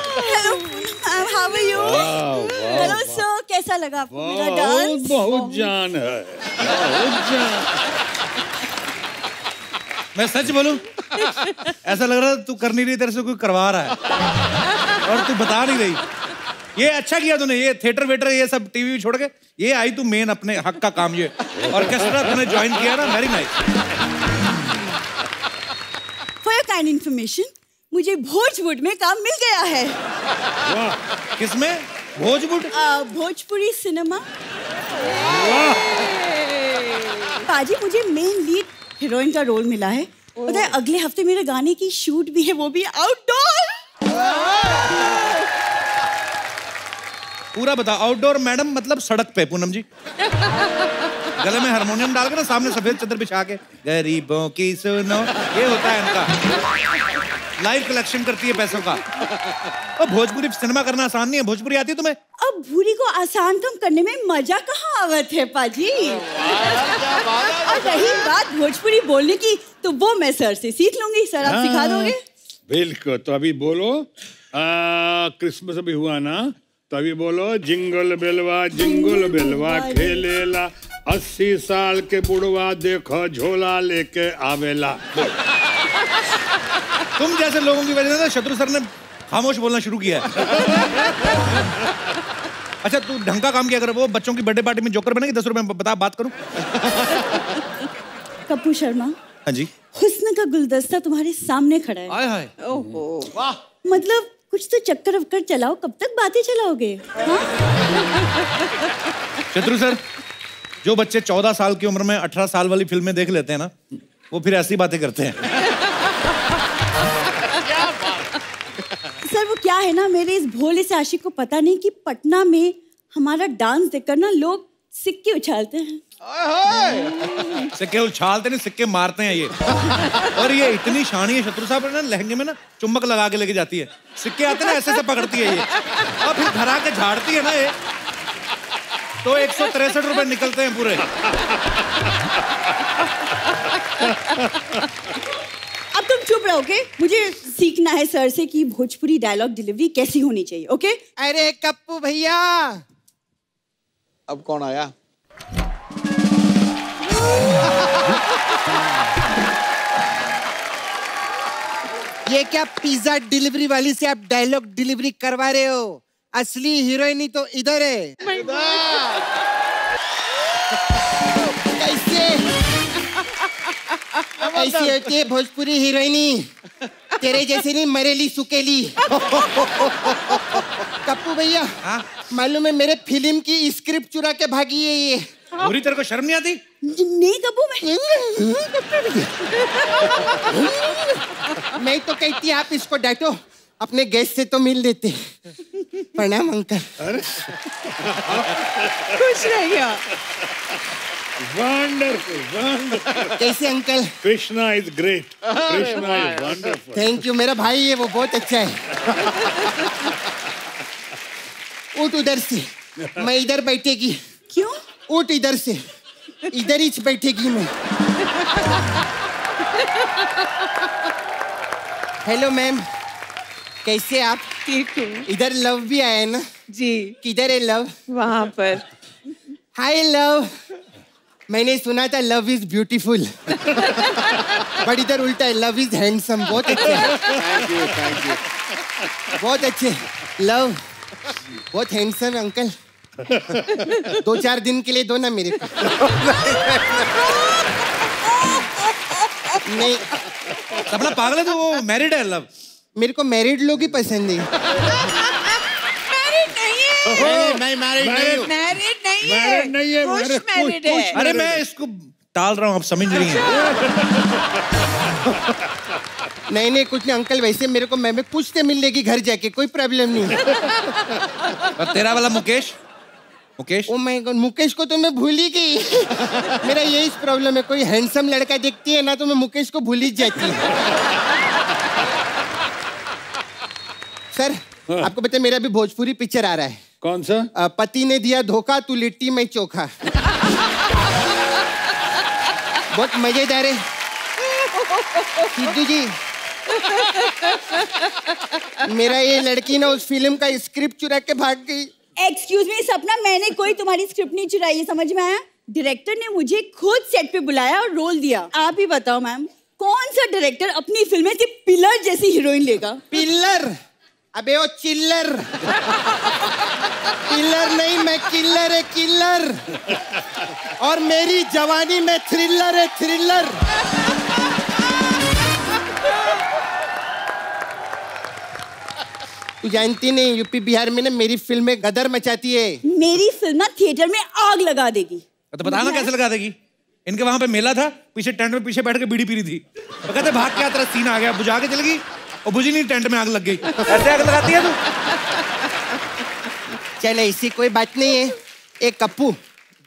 Hello how are you hello कैसा लगा आपको मेरा डांस बहुत जान है। बहुत जान। मैं सच बोलूँ? ऐसा लग रहा है तू कर नहीं रही तेरे से कोई करवा रहा है। और तू बता नहीं रही। ये अच्छा किया तूने ये थिएटर वेटर ये सब टीवी छोड़ के। ये आई तू मेन अपने हक का काम ये ऑर्केस्ट्रा तूने ज्वाइन किया ना very nice for your kind information मुझे भोजपुर में काम मिल गया है। वाह किसमें? भोजपुर? भोजपुरी सिनेमा। पाजी मुझे मेन लीड हीरोइन का रोल मिला है। पता है अगले हफ़्ते मेरे गाने की शूट भी है वो भी आउटडोर पूरा बता आउटडोर मैडम मतलब सड़क पे पूनम जी। गले में हारमोनियम डाल के ना सामने सफ़ेद चादर बिछा के गरीबों की सुनो ये होता है इनका। लाइव कलेक्शन करती है पैसों का। और भोजपुरी सिनेमा करना आसान नहीं है भोजपुरी आती है तुम्हें? अब भूरी को आसान कम करने में मज़ा कहाँ आवत है पाजी? और रही बात भोजपुरी बोलने की तो वो मैं सर से सीख लूँगी। सर आप सिखा दोगे? बिल्कुल तो अभी बोलो। क्रिसमस अभी हुआ ना तो अभी बोलो जिंगल बेलवा जिंगल बेलवा। खेलेला अस्सी साल के बुढ़वा देखो झोला लेके आवेला। तुम जैसे लोगों की वजह से ना शत्रु सर ने खामोश बोलना शुरू किया है। अच्छा तू ढंग का काम किया कर वो बच्चों की बर्थडे पार्टी में जोकर बनेगी दस रुपए में बता बात करूँ? कपूर शर्मा हाँ जी। हुस्न का गुलदस्ता तुम्हारे सामने खड़ा है। आय हाय। वाह। मतलब कुछ तो चक्कर वक्कर चलाओ कब तक बातें चलाओगे? हाँ? शत्रु सर जो बच्चे चौदह साल की उम्र में अठारह साल वाली फ़िल्में देख लेते हैं ना वो फिर ऐसी बातें करते हैं। है ना मेरे इस भोले से आशिक को पता नहीं कि पटना में हमारा डांस देखकर ना लोग सिक्के उछालते हैं। सिक्के उछालते नहीं सिक्के मारते हैं ये। और ये इतनी शानी है शत्रु साहब ना लहंगे में ना चुम्बक लगा के लेके जाती है। सिक्के आते ना ऐसे ऐसे पकड़ती है ये। और फिर घर आके झाड़ती है ना ये। तो एक सौ तिरसठ रुपए निकलते हैं पूरे। चुप रहोगे मुझे सीखना है सर से कि भोजपुरी डायलॉग डिलीवरी कैसी होनी चाहिए ओके अरे कप्पू भैया। अब कौन आया? ये क्या पिज्जा डिलीवरी वाली से आप डायलॉग डिलीवरी करवा रहे हो? असली हीरोइनी तो इधर है। ऐसी होती है भोजपुरी हीरोइनी। तेरे जैसे नहीं मरेली सुकेली। कप्पू भैया मालूम है मेरे फ़िल्म की स्क्रिप्ट चुरा के भागी है ये। बुरी तेरे को शर्म नहीं आती? नहीं कबू मैं। मैं तो कहती आप इसको डांटो अपने गेस्ट से तो मिल लेते प्रणाम अंकल। खुश रहिए वंडरफुल वंडरफुल कैसे uncle? Krishna is great Krishna is wonderful thank you मेरा भाई है वो बहुत अच्छा है। उठ उधर से। मैं इधर बैठेगी। क्यों? उठ इधर से। इधर ही बैठेगी मैं। हेलो मैम कैसे आप? ठीक हूँ। इधर लव भी आया है ना? जी। किधर है लव? वहाँ पर। हाय लव मैंने सुना था लव इज़ ब्यूटीफुल बट इधर उल्टा है लव इज़ हैंडसम बहुत अच्छे थैंक यू थैंक यू बहुत अच्छे लव बहुत हैंडसम अंकल दो चार दिन के लिए दो ना मेरे को। नहीं। सपना पागल है तो वो मैरिड है लव मेरे को मैरिड लोग ही पसंद है। मैरिड नहीं है। नहीं, मैं मैरिड नहीं मैरिड नहीं है। नहीं है, कुछ married, मैरिड है। अरे मैं इसको टाल रहा हूँ आप समझ रही हैं। नहीं नहीं कुछ नहीं अंकल वैसे मेरे को मैं मैं पूछते मिल लेगी घर जाके कोई प्रॉब्लम नहीं। और तेरा वाला Mukesh? Mukesh? Oh my god Mukesh को तो मैं भूल ही गई। मेरा यही प्रॉब्लम है कोई हैंडसम लड़का देखती है ना तो मैं मुकेश को भूल ही जाती हूँ। सर आपको पता है मेरा भी भोजपुरी पिक्चर आ रहा है। कौन सा? पति ने दिया धोखा तू लिट्टी में चोखा। बहुत मज़ेदार है सिद्धू जी मेरा ये लड़की ना उस फ़िल्म का स्क्रिप्ट चुरा के भाग गई। एक्सक्यूज मी सपना मैंने कोई तुम्हारी स्क्रिप्ट नहीं चुराई है समझ में आया? डायरेक्टर ने मुझे खुद सेट पे बुलाया और रोल दिया। आप ही बताओ मैम कौन सा डायरेक्टर अपनी फ़िल्म में सिर्फ़ पिलर जैसी हीरोइन लेगा? पिल्लर अबे वो चिल्लर। पिल्लर नहीं मैं किल्लर है किल्लर। और मेरी जवानी में थ्रिलर है थ्रिलर। तू जानती नहीं यूपी बिहार में ना मेरी फ़िल्में गदर मचाती है। मेरी फ़िल्म ना थिएटर में आग लगा देगी। तो बताना कैसे लगा देगी? इनके वहाँ पे मेला था पीछे टेंट में पीछे बैठ के बीड़ी पी रही थी। तो कहते भाग के तेरा सीन आ गया बुझा के चल गई। और बुझी नहीं टेंट में आग लग गई। ऐसे आग लगाती है तू? चल ऐसी कोई बात नहीं है। एक कप्पू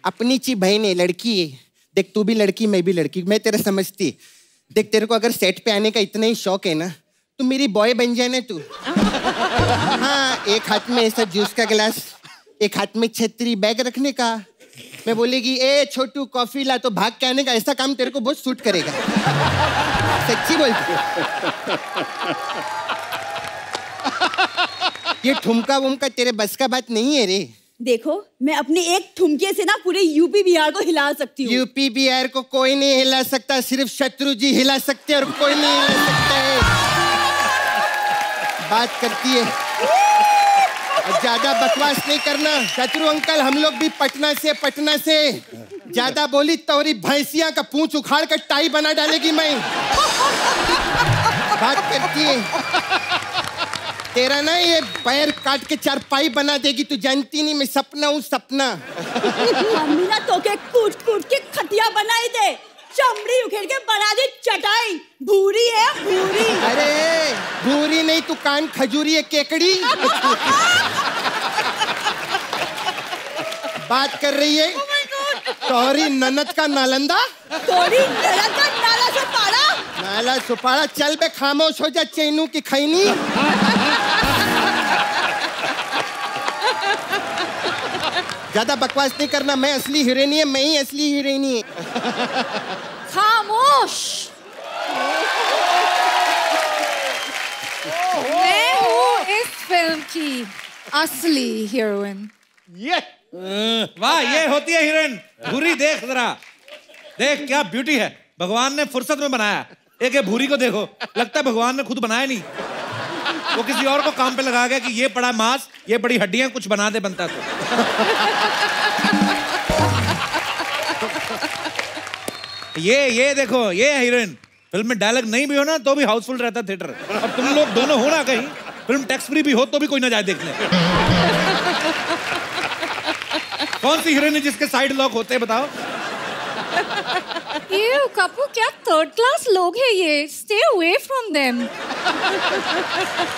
अपनी ची बहन है लड़की है। देख तू भी लड़की मैं भी लड़की मैं तेरा समझती। देख तेरे को अगर सेट पे आने का इतना ही शौक है ना तो मेरी बॉय बन जाए ना तू। हाँ एक हाथ में ऐसा जूस का गिलास एक हाथ में छतरी बैग रखने का। मैं बोलेगी ए छोटू कॉफ़ी ला तो भाग के आने का ऐसा काम तेरे को बहुत सूट करेगा. सच्ची बोलती ये ठुमका वुमका तेरे बस का बात नहीं है रे। देखो मैं अपने एक ठुमके से ना पूरे यूपी बिहार को हिला सकती हूँ। यूपी बिहार को कोई नहीं हिला सकता सिर्फ़ शत्रु जी हिला सकते और कोई नहीं हिला सकता है। बात करती है। ज़्यादा बकवास नहीं करना। शत्रु अंकल, हम लोग भी पटना से पटना से। ज़्यादा बोली, तोरी भैंसिया का पूंछ उखाड़ कर टाई बना डालेगी मैं बात करती है। तेरा ना ये पैर काट के चारपाई बना देगी, तू जानती नहीं, मैं सपना हूँ सपना। मम्मी ना तो के कूट कूट के खटिया बनाई दे। चमड़ी उखेड़ के बना दे चटाई। भूरी है भूरी। अरे भूरी नहीं तू कान खजूरी है केकड़ी। बात कर रही है? तोहरी ननद का नालंदा? थोड़ी नरक का नाला से पारा नाला सुपारा चल बे खामोश हो जा चैनू की खैनी। ज़्यादा बकवास नहीं करना मैं असली हीरोइनी है मैं ही असली हीरोइनी है। खामोश। मैं हूँ इस फ़िल्म की असली हीरोइन। ये। वाह ये होती है हीरोइन। भूरी देख जरा। देख क्या ब्यूटी है। भगवान ने फुर्सत में बनाया। एक ये भूरी को देखो। लगता है भगवान ने खुद बनाया नहीं। वो किसी और को काम पे लगा गया कि ये पड़ा मांस, ये बड़ी हड्डियाँ, कुछ बना दे बनता तो। ये ये देखो, ये हीरोइन, फ़िल्म में डायलॉग नहीं भी हो ना तो भी हाउसफुल रहता थिएटर अब तुम लोग दोनों हो ना कहीं, फ़िल्म टैक्स फ्री भी हो तो भी कोई ना जाए देखने। कौन सी हीरोइन है जिसके साइड लॉक होते हैं, बताओ? ये कपू क्या थर्ड क्लास लोग हैं ये? स्टे अवे फ्रॉम देम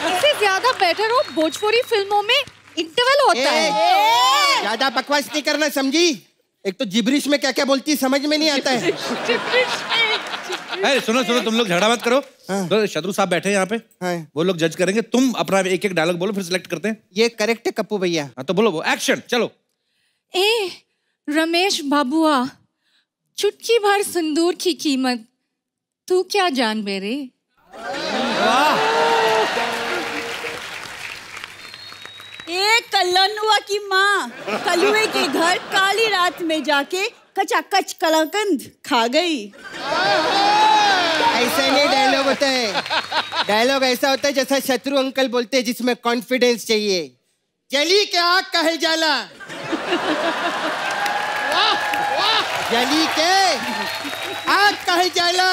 इससे ज़्यादा बेटर हो भोजपुरी फ़िल्मों में इंटरवल होता ए, है ज़्यादा बकवास नहीं करना समझी? एक तो जिब्रिश में क्या क्या बोलती है समझ में नहीं आता है। अरे सुनो सुनो तुम लोग झगड़ा मत करो। हाँ। तो शत्रु साहब बैठे हैं यहाँ पे। हाँ। वो लोग जज करेंगे तुम अपना एक एक डायलॉग बोलो फिर सिलेक्ट करते हैं। ये करेक्ट है कप्पू भैया। हाँ तो बोलो वो एक्शन चलो। ए रमेश बाबुआ चुटकी भर सिंदूर की कीमत तू क्या जान बेरे एक कलनुआ की माँ कलुए के घर काली रात में जाके कचाकच कलाकंद खा गई। ऐसा नहीं डायलॉग होता है। डायलॉग ऐसा होता है जैसा शत्रु अंकल बोलते हैं जिसमें कॉन्फिडेंस चाहिए। जली के आग कहल जाला? जली के आग कहल जाला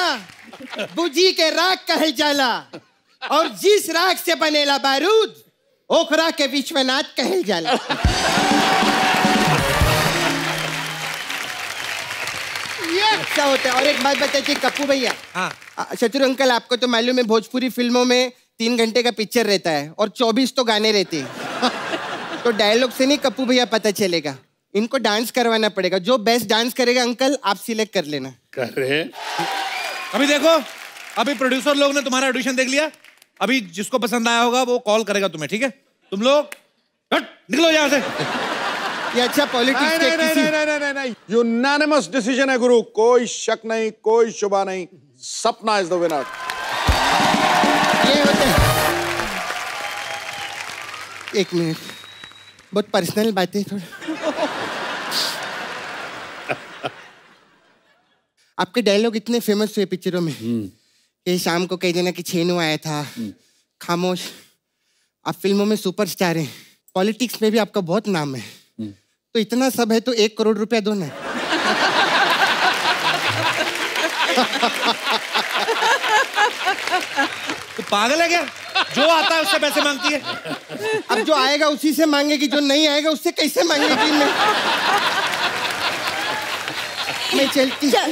बुझी के राख कहल जाला और जिस राग से बनेला बारूद ओखरा के विश्वनाथ कहल जाला। ऐसा होता है। और एक बात बताइए कप्पू भैया। हाँ। शत्रु अंकल आपको तो मालूम है भोजपुरी फ़िल्मों में तीन घंटे का पिक्चर रहता है और चौबीस तो गाने रहते हैं। तो डायलॉग से नहीं कप्पू भैया पता चलेगा। इनको डांस करवाना पड़ेगा। जो बेस्ट डांस करेगा अंकल आप सिलेक्ट कर लेना। कर। रहे अभी देखो अभी प्रोड्यूसर लोग ने तुम्हारा ऑडिशन देख लिया। अभी जिसको पसंद आया होगा वो कॉल करेगा तुम्हें ठीक है? तुम लोग निकलो यहाँ से। ये अच्छा पॉलिटिक्स नहीं के नहीं नहीं नहीं नहीं नहीं नहीं। यूनानिमस डिसीज़न है गुरु। कोई शक नहीं कोई शुबा नहीं। सपना इज़ द विनर ये होता एक मिनट। बहुत पर्सनल बातें थोड़ा। आपके डायलॉग इतने फ़ेमस हुए पिक्चरों में कि शाम को कई देना कि छेनू आया था। खामोश। आप फ़िल्मों में सुपरस्टार हैं। पॉलिटिक्स में भी आपका बहुत नाम है। तो इतना सब है तो एक करोड़ रुपया दो ना। तो पागल है क्या? जो आता है उससे पैसे मांगती है। अब जो आएगा उसी से मांगेगी जो नहीं आएगा उससे कैसे मांगेगी मैं? मैं चलती चल।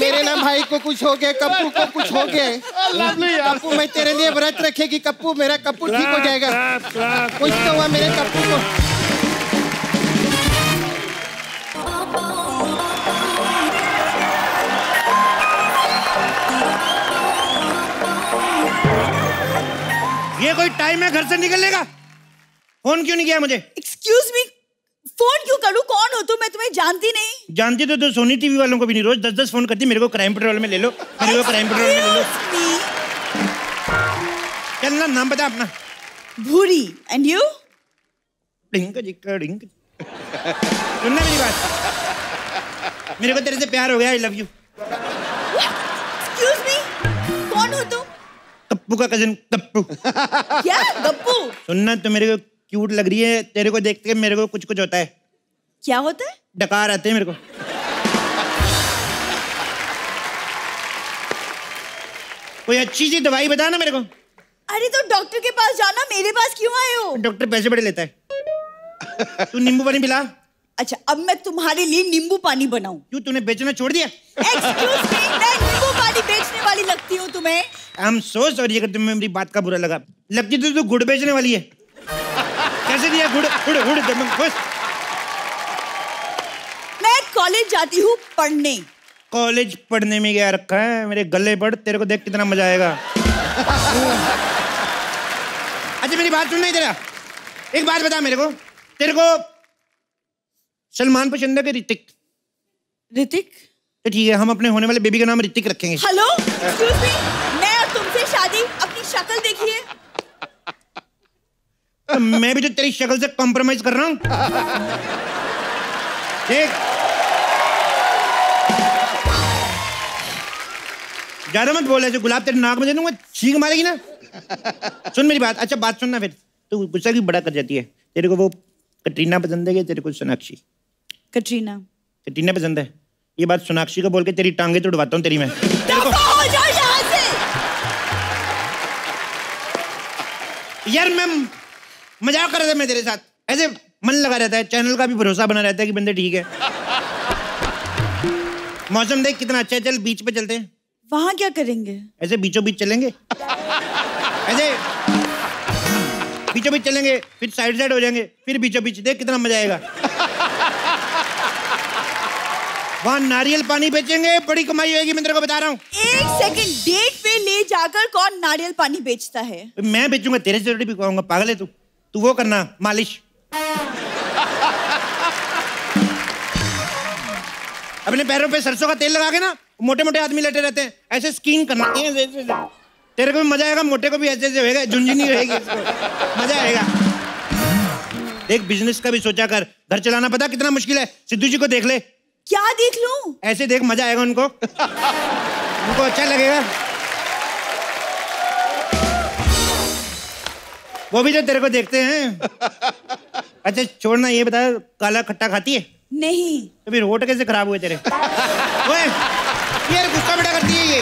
मेरे ना भाई को कुछ हो गया कप्पू को कुछ हो गया कप्पू मैं तेरे लिए व्रत रखेगी कप्पू मेरा कप्पू ठीक हो जाएगा। कुछ तो हुआ मेरे कप्पू को। ये कोई टाइम है घर से निकलने का फ़ोन क्यों नहीं किया मुझे? एक्सक्यूज मी फ़ोन क्यों करूँ? कौन हो तुम? मैं तुम्हें जानती नहीं। जानती तो, तो सोनी टीवी वालों को भी नहीं रोज दस दस फ़ोन करती मेरे को क्राइम पेट्रोल में ले लो। मेरे को क्राइम पेट्रोल में ले लो। ना नाम बता अपना। भूरी एंड यू डिंग जिक्का डिंग सुनना मेरी बात। मेरे को तेरे से प्यार हो गया आई लव यू कप्पू का कज़न कप्पू क्या? गप्पू? सुनना तो मेरे को क्यूट लग रही है तेरे को देख के मेरे को कुछ कुछ होता है। क्या होता है? डकार आते हैं मेरे को। कोई अच्छी सी दवाई बता ना मेरे को। अरे तो डॉक्टर के पास जाना मेरे पास क्यों आए हो? डॉक्टर पैसे बड़े लेता है। तू नींबू पानी पिला। अच्छा अब मैं तुम्हारे लिए नींबू पानी बनाऊँ। क्यों तूने बेचना छोड़ दिया? एक्सक्यूज मी वाली लगती हूँ तुम्हें? आई एम सो सॉरी अगर तुम्हें मेरी बात का बुरा लगा। लगती तो तू गुड़ बेचने वाली है। कैसे दिया गुड़? गुड़ गुड़ खुश। मैं कॉलेज जाती हूँ पढ़ने। कॉलेज पढ़ने में क्या रखा है? मेरे गले पढ़ तेरे को देख कितना मज़ा आएगा। अच्छा मेरी बात सुन नहीं तेरा एक बात बता मेरे को। तेरे को सलमान पसंद है कि ऋतिक? ऋतिक? तो ठीक है हम अपने होने वाले बेबी का नाम ऋतिक रखेंगे। हेलो एक्सक्यूज मी मैं और तुमसे शादी अपनी शक्ल देखिए। तो मैं भी तो तेरी शक्ल से कॉम्प्रोमाइज कर रहा हूँ। ज़्यादा मत बोल गुलाब तेरे नाक में दे दूँगा छींक मारेगी ना। सुन मेरी बात अच्छा बात सुनना फिर। तू गुस्सा क्यों बड़ा कर जाती है? तेरे को वो कटरीना पसंद है कि तेरे को सोनाक्षी? कटरीना। कटरीना पसंद है? ये बात सोनाक्षी को बोल के तेरी टांगे तोड़वाता हूँ तेरी मैं। तेरे को हो जाओ यहाँ से। यार मैं मज़ाक कर रहा था मैं तेरे साथ। ऐसे मन लगा रहता है चैनल का भी भरोसा बना रहता है कि बंदे ठीक है। मौसम देख कितना अच्छा है चल बीच पे चलते हैं। वहाँ क्या करेंगे? ऐसे बीचों बीच चलेंगे। ऐसे बीचों बीच चलेंगे फिर साइड साइड हो जाएँगे फिर बीचों बीच देख कितना मज़ा आएगा। वहाँ नारियल पानी बेचेंगे बड़ी कमाई होगी मैं तेरे को बता रहा हूँ। एक सेकंड डेट पे ले जाकर कौन नारियल पानी बेचता है? मैं बेचूँगा तेरे से थोड़ी बिकवाऊँगा पागल है तू। तू वो करना मालिश। अपने पैरों पे सरसों का तेल लगा के ना मोटे मोटे आदमी लेटे रहते हैं। ऐसे स्कीन करना। तेरे को भी मज़ा आएगा मोटे को भी ऐसे ऐसे होएगा झुंझुनी रहेगी मज़ा आएगा। एक बिज़नेस का भी सोचा कर घर चलाना पता कितना मुश्किल है। सिद्धू जी को देख ले। क्या देख लूँ? ऐसे देख मज़ा आएगा उनको। उनको अच्छा लगेगा। वो भी तो तेरे को देखते हैं। अच्छा छोड़ना ये बता काला खट्टा खाती है? नहीं। तो फिर होठ कैसे खराब हुए तेरे? ओए ये गुस्सा बेटा करती है ये।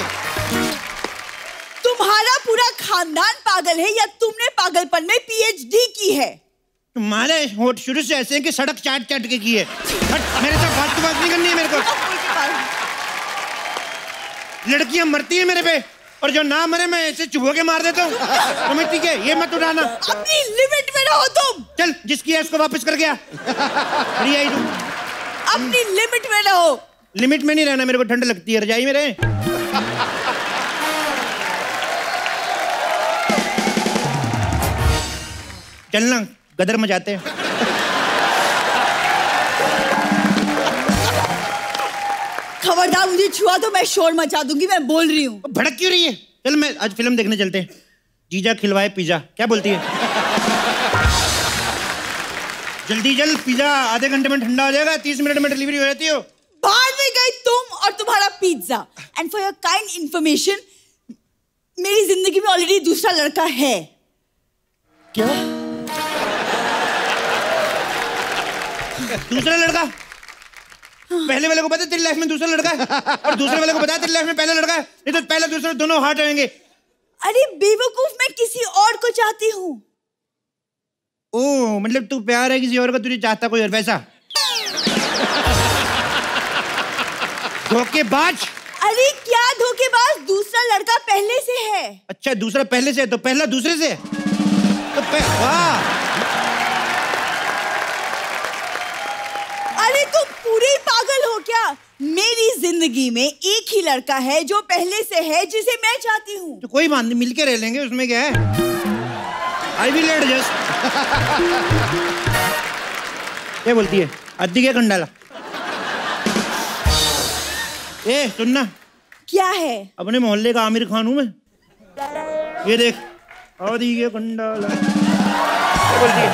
तुम्हारा पूरा खानदान पागल है या तुमने पागलपन में पीएचडी की है? तुम्हारे होठ शुरू से ऐसे हैं कि सड़क चाट चाट के की है हट, मेरे साथ बात की बात नहीं करनी है मेरे को। लड़कियाँ मरती है मेरे पे और जो ना मरे मैं ऐसे चुभो के मार देता हूँ। तुम्हें ठीक है ये मत उठाना। अपनी लिमिट में रहो तुम। चल जिसकी है उसको वापस कर गया। तू अपनी लिमिट में रहो। लिमिट में नहीं रहना मेरे को ठंड लगती है रजाई में रहे चलना। गदर मचाते हैं। खबरदार मुझे छुआ तो मैं शोर मचा दूँगी मैं बोल रही हूँ। भड़क क्यों रही है? चल मैं आज फ़िल्म देखने चलते हैं। जीजा खिलवाए पिज्जा। क्या बोलती है? जल्दी जल्द पिज्जा आधे घंटे में ठंडा हो जाएगा तीस मिनट में डिलीवरी हो जाती हो। बाहर में गई तुम और तुम्हारा pizza. And for your kind information मेरी ज़िंदगी में ऑलरेडी दूसरा लड़का है। क्या? दूसरा लड़का। पहले वाले को पता है तेरी लाइफ में दूसरा लड़का है? और दूसरे वाले को पता है तेरी लाइफ में पहला लड़का है? नहीं तो पहला दूसरा दोनों हार्ट रहेंगे अरे बेवकूफ़ मैं किसी और को चाहती हूँ। ओ मतलब तू प्यार है किसी और का तुझे चाहता कोई और वैसा? धोखेबाज। अरे क्या धोखेबाज? दूसरा लड़का पहले से है। अच्छा दूसरा पहले से है तो पहला दूसरे से है? तो. वाह। अरे तुम पूरे ही पागल हो क्या? मेरी ज़िंदगी में एक ही लड़का है जो पहले से है जिसे मैं चाहती हूँ। तो कोई बात नहीं मिलके रह लेंगे उसमें क्या है? आई विल एडजस्ट क्या बोलती है अद्दी क्या कंडाला? ए सुनना क्या है? अपने मोहल्ले का आमिर खान हूँ मैं। ये देख आदि के कंडाला। क्या बोलती है।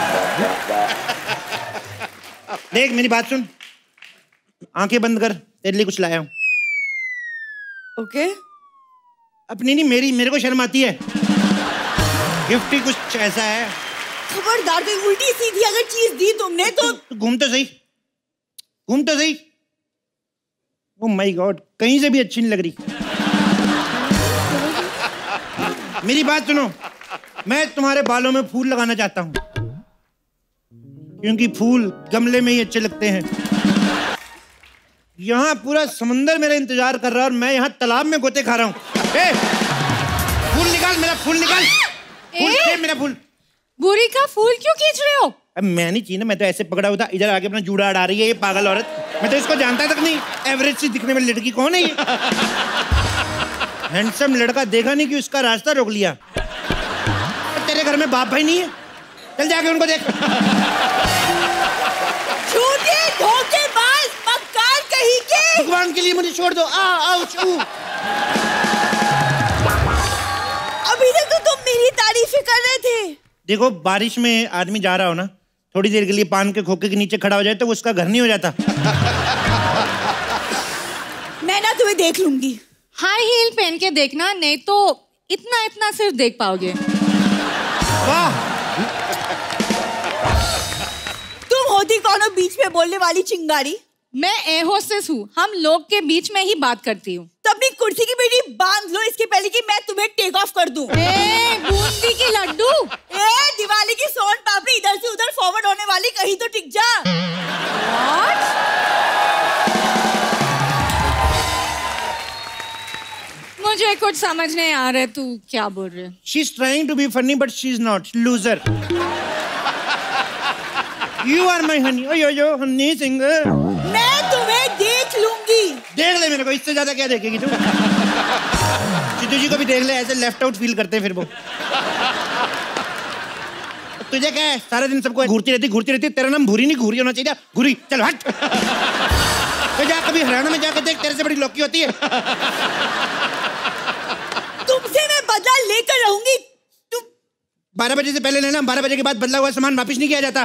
देख मेरी बात सुन। आँखें बंद कर तेरे लिए कुछ लाया हूँ। ओके। okay. अपनी नहीं मेरी मेरे को शर्म आती है। गिफ्ट ही कुछ ऐसा है। खबरदार कोई उल्टी सीधी अगर चीज़ दी तुमने तो घूम तो सही। घूम तो सही। ओ माय गॉड कहीं से भी अच्छी नहीं लग रही। मेरी बात सुनो। मैं तुम्हारे बालों में फूल लगाना चाहता हूँ। क्योंकि फूल गमले में ही अच्छे लगते हैं। यहाँ पूरा समंदर मेरा इंतज़ार कर रहा है और मैं यहाँ तालाब में गोते खा रहा हूँ। ए, फूल निकाल मेरा फूल निकाल। फूल ए! मेरा फूल। बुरी का फूल क्यों खींच रहे हो? अब मैं नहीं चाहिए ना मैं तो ऐसे पकड़ा हुआ था इधर आके अपना जूड़ा अड़ा रही है ये पागल औरत। मैं तो इसको जानता तक नहीं। एवरेज सी दिखने वाली लड़की कौन है ये? हैंडसम लड़का देखा नहीं कि उसका रास्ता रोक लिया। तेरे घर में बाप भाई नहीं है? चल जाके उनको देख। मुझे छोड़ दो। आ आउच ऊ। अभी तक तो तुम मेरी तारीफें कर रहे थे। देखो बारिश में आदमी जा रहा हो ना थोड़ी देर के लिए पान के खोखे के नीचे खड़ा हो जाए तो उसका घर नहीं हो जाता। मैं ना तुम्हें देख लूँगी। हाई हील पहन के देखना नहीं तो इतना इतना सिर्फ़ देख पाओगे। वाह! तुम होती कौन हो बीच में बोलने वाली चिंगारी? मैं ए होस्टेस हूँ। हम लोग के बीच में ही बात करती हूँ। तो अपनी कुर्सी की बेटी बाँध लो इसके पहले कि मैं तुम्हें टेक ऑफ़ कर दूँ। ए बूंदी की लड्डू? ए दिवाली की सोन पापड़ी इधर से उधर फॉरवर्ड होने वाली कहीं तो टिक जा। मुझे कुछ समझ नहीं आ रहा तू क्या बोल रहे she is trying to be funny but she is not loser you are my honey oh yo yo honey Singh मेरे को इससे ज़्यादा क्या देखेगी तू? सिद्धू जी को भी देख ले ऐसे लेफ़्ट आउट फील करते हैं फिर वो। तुझे क्या है? सारा दिन सबको घूरती रहती घूरती रहती तेरा नाम भूरी नहीं घूरी होना चाहिए घूरी चल हट। तो जा कभी हरियाणा में जाकर देख तेरे से बड़ी लौकी होती है। तुमसे मैं बदला लेकर रहूँगी तुम बारह बजे से पहले लेना बारह बजे के बाद बदला हुआ सामान वापस नहीं किया जाता।